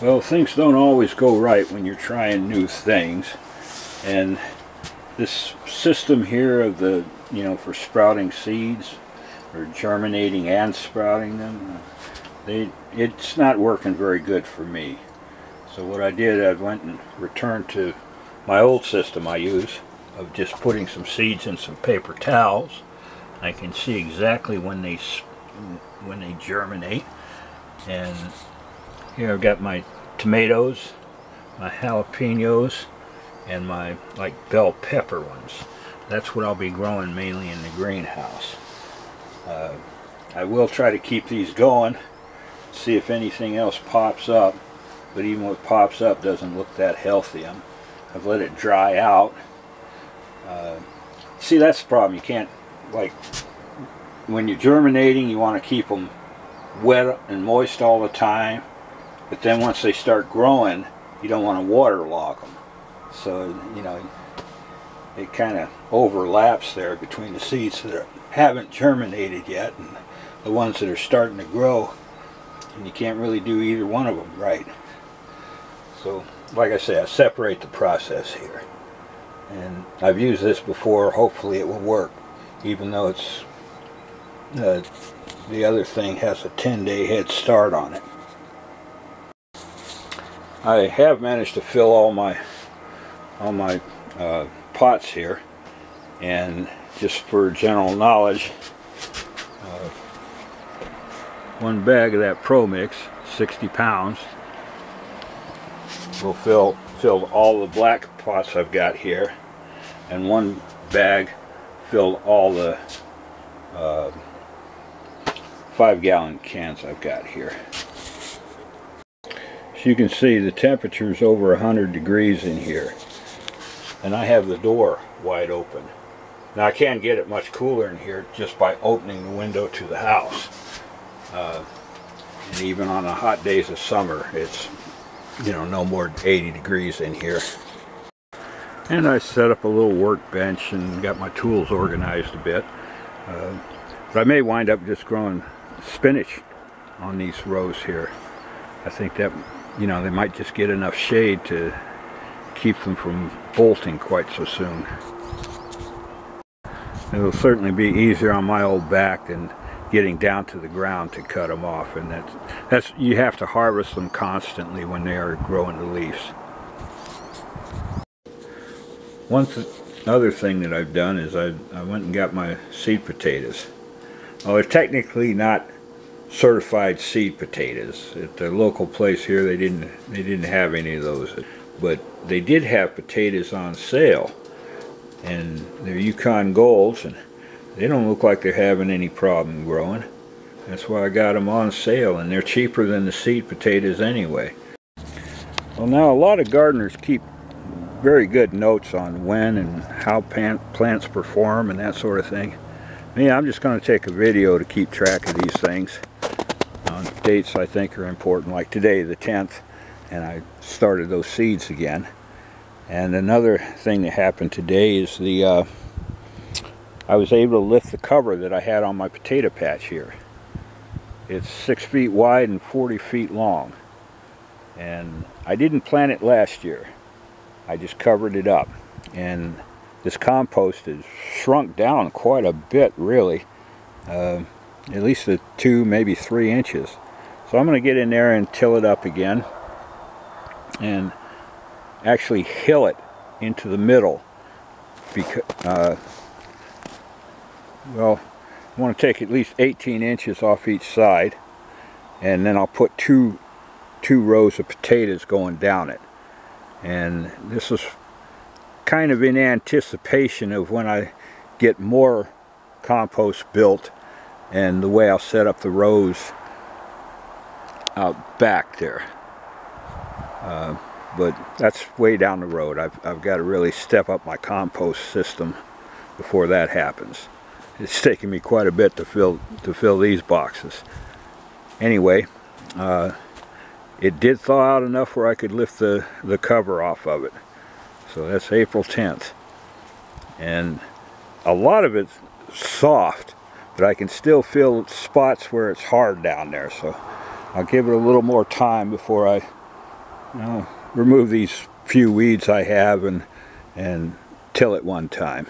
Well, things don't always go right when you're trying new things. And this system here of the, you know, for sprouting seeds, or germinating and sprouting them, they, it's not working very good for me. So what I did, I went and returned to my old system I use of just putting some seeds in some paper towels. I can see exactly when they when they germinate. And here I've got my tomatoes, my jalapenos, and my like bell pepper ones. That's what I'll be growing mainly in the greenhouse. Uh, I will try to keep these going, see if anything else pops up, but even what pops up doesn't look that healthy. i have let it dry out. Uh, see, that's the problem. You can't, like, when you're germinating, you want to keep them wet and moist all the time, but then once they start growing, you don't want to waterlog them. So, you know, it kind of overlaps there between the seeds that haven't germinated yet and the ones that are starting to grow and you can't really do either one of them right. So, like I say, I separate the process here. And I've used this before, hopefully it will work, even though it's uh, the other thing has a 10 day head start on it. I have managed to fill all my all my uh, pots here and just for general knowledge uh, one bag of that Pro Mix 60 pounds will fill fill all the black pots I've got here and one bag filled all the uh, five gallon cans I've got here. As you can see the temperature is over 100 degrees in here and I have the door wide open. Now I can't get it much cooler in here just by opening the window to the house. Uh, and even on the hot days of summer it's you know no more than 80 degrees in here. And I set up a little workbench and got my tools organized a bit. Uh, but I may wind up just growing spinach on these rows here. I think that, you know, they might just get enough shade to keep them from bolting quite so soon. It'll certainly be easier on my old back than getting down to the ground to cut them off and that's, that's you have to harvest them constantly when they are growing the leaves. One th other thing that I've done is I, I went and got my seed potatoes. Well, they're technically not certified seed potatoes. At the local place here, they didn't they didn't have any of those, but they did have potatoes on sale, and they're Yukon Golds, and they don't look like they're having any problem growing. That's why I got them on sale, and they're cheaper than the seed potatoes anyway. Well, now a lot of gardeners keep very good notes on when and how plants perform and that sort of thing. Me, I'm just going to take a video to keep track of these things. Dates I think are important, like today, the 10th, and I started those seeds again. And another thing that happened today is the uh, I was able to lift the cover that I had on my potato patch here. It's six feet wide and 40 feet long. And I didn't plant it last year. I just covered it up. And this compost has shrunk down quite a bit really uh, at least a two maybe three inches so I'm going to get in there and till it up again and actually hill it into the middle because uh, well I want to take at least 18 inches off each side and then I'll put two two rows of potatoes going down it. And this is kind of in anticipation of when I get more compost built and the way I'll set up the rows out back there. Uh, but that's way down the road. I've, I've got to really step up my compost system before that happens. It's taken me quite a bit to fill to fill these boxes. Anyway, uh, it did thaw out enough where I could lift the, the cover off of it. So that's April 10th. And a lot of it's soft, but I can still feel spots where it's hard down there. So I'll give it a little more time before I remove these few weeds I have and and till it one time.